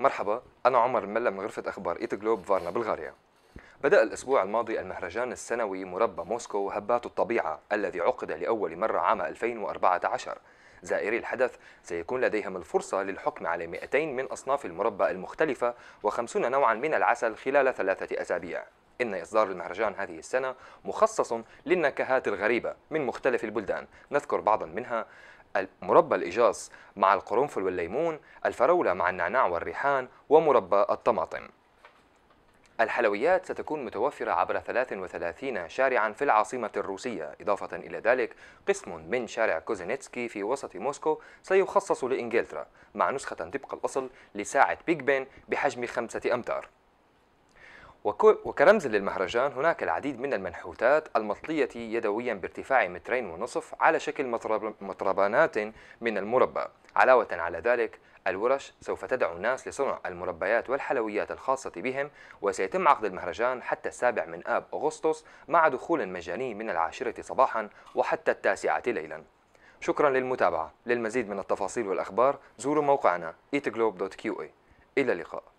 مرحبا أنا عمر الملا من غرفة أخبار إيت جلوب فارنا بلغاريا. بدأ الأسبوع الماضي المهرجان السنوي مربى موسكو هبات الطبيعة الذي عقد لأول مرة عام 2014 زائري الحدث سيكون لديهم الفرصة للحكم على 200 من أصناف المربى المختلفة و50 نوعا من العسل خلال ثلاثة أسابيع. إن إصدار المهرجان هذه السنة مخصص للنكهات الغريبة من مختلف البلدان. نذكر بعضا منها مربى الإجاص مع القرنفل والليمون الفراولة مع النعناع والريحان ومربى الطماطم. الحلويات ستكون متوفرة عبر 33 شارعا في العاصمة الروسية. إضافة إلى ذلك قسم من شارع كوزينيتسكي في وسط موسكو سيخصص لإنجلترا مع نسخة طبق الأصل لساعة بيج بين بحجم خمسة أمتار. وكرمز للمهرجان هناك العديد من المنحوتات المطلية يدويا بارتفاع مترين ونصف على شكل مطربانات من المربى علاوة على ذلك الورش سوف تدعو الناس لصنع المربيات والحلويات الخاصة بهم وسيتم عقد المهرجان حتى السابع من آب أغسطس مع دخول مجاني من العاشرة صباحا وحتى التاسعة ليلا. شكرا للمتابعة. للمزيد من التفاصيل والأخبار زوروا موقعنا eatglobe.qa إلى اللقاء.